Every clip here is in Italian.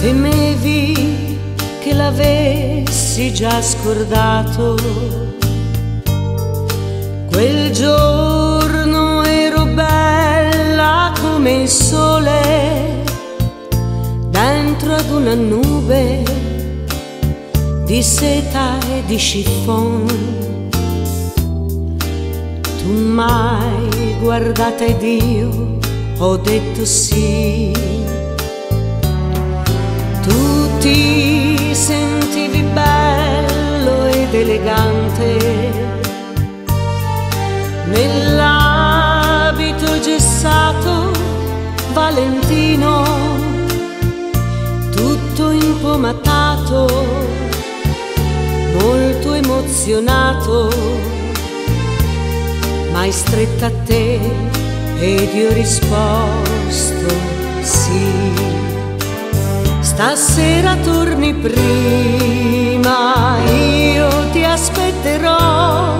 Temevi che l'avessi già scordato. Quel giorno ero bella come il sole dentro ad una nube di seta e di chiffon. Tu mai guardata ed io ho detto sì. Ti sentivi bello ed elegante nell'abito gessato valentino, tutto impomatato, molto emozionato, mai stretta a te ed io risposto sì. Stasera torni prima, io ti aspetterò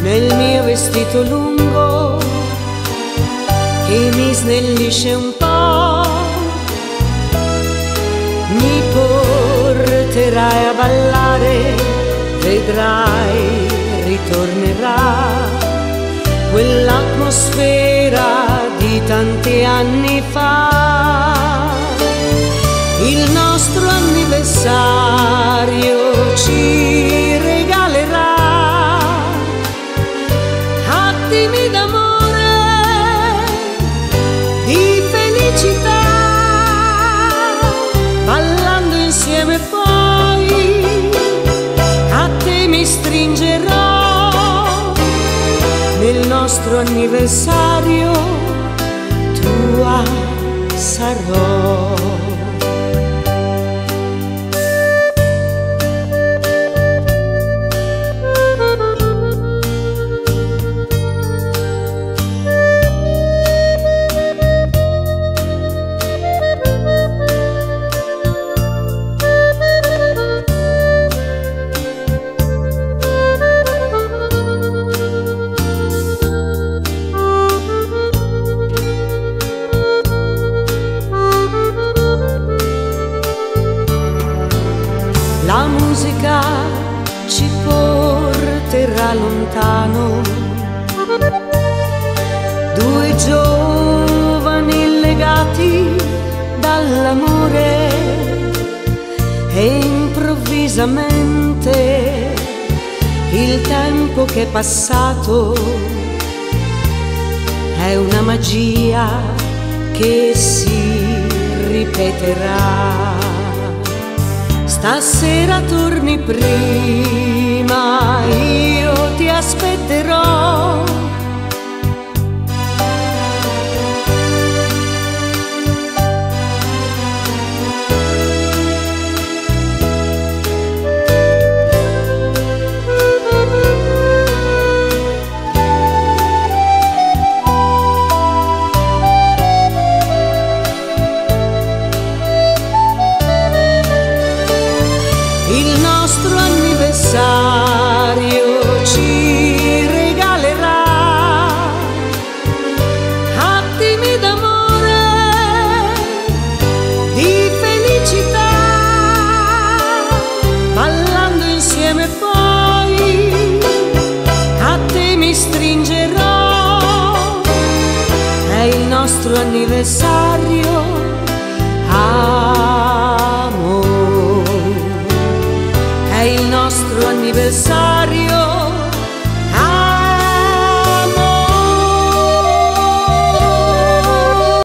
nel mio vestito lungo che mi snellisce un po'. Mi porterai a ballare, vedrai, ritornerà quell'atmosfera di tanti anni fa. Il nostro anniversario ci regalerà attimi d'amore, di felicità, ballando insieme poi a te mi stringerò nel nostro anniversario tua sarò. La musica ci porterà lontano. Due giovani legati dall'amore e improvvisamente il tempo che è passato è una magia che si ripeterà. Stasera torni prima, nostro anniversario ci regalerà attimi d'amore, di felicità, ballando insieme poi a te mi stringerò. È il nostro anniversario. Amore nostro anniversario